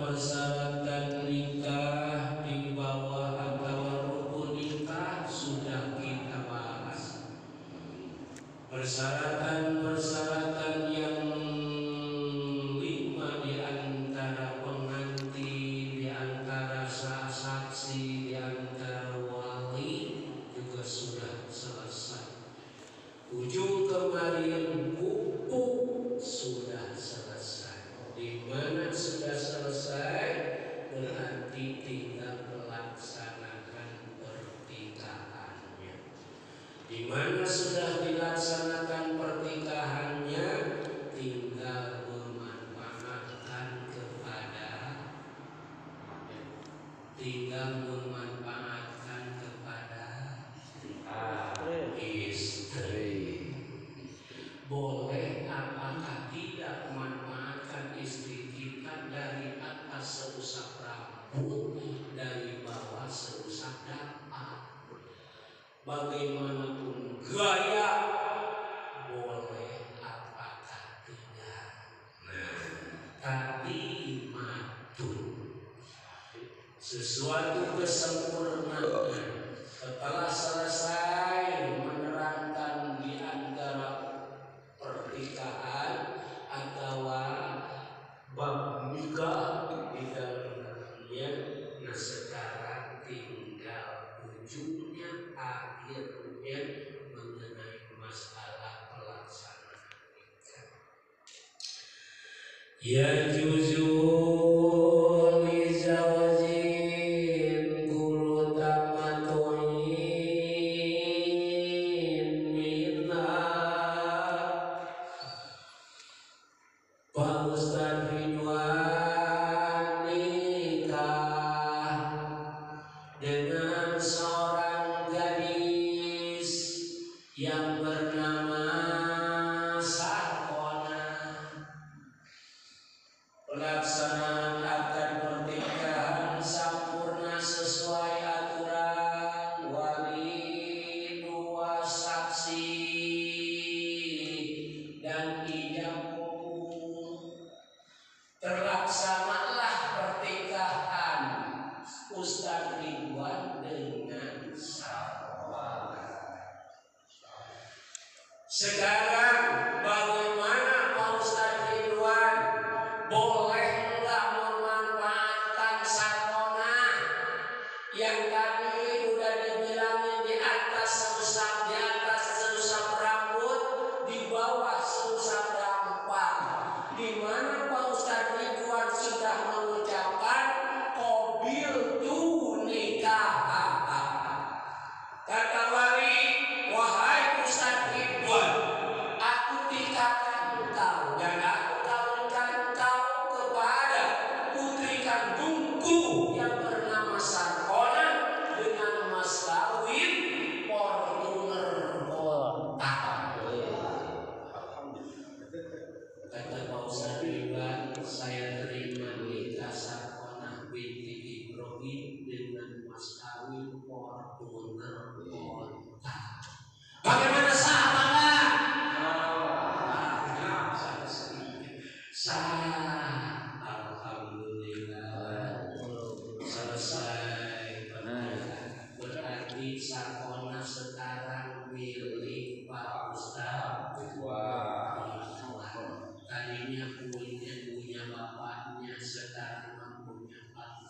persyaratan nikah di bawah atau rukun nikah sudah kita bahas. Persyaratan-persyaratan yang lima di antara pengantin, di antara saksi, di antara wali juga sudah selesai. Ujung kemarin selesai. Di mana sudah selesai berarti tinggal melaksanakan pernikahannya. Di mana sudah dilaksanakan pernikahannya tinggal memanfaatkan kepada tinggal memanfaatkan kepada istri. Boleh apakah tidak memanfaatkan istri kita dari atas seusap rambut, dari bawah seusap dapat. Bagaimanapun gaya boleh apakah tidak. Tapi matun sesuatu kesempurnaan setelah selesai menerangkan di antara pernikahan atau bab nikah di dalamnya nah sekarang tinggal ujungnya akhirnya mengenai masalah pelaksanaan Ya juzu Pelaksanaan akad pernikahan sempurna sesuai aturan wali dua saksi dan ijab kabul. Terlaksanalah pernikahan Ustaz Ridwan dengan Sarwana. Sekarang yang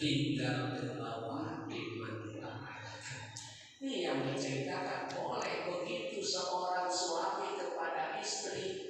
tinggal dermawan dimantapkan. Ini yang diceritakan oleh begitu seorang suami kepada istri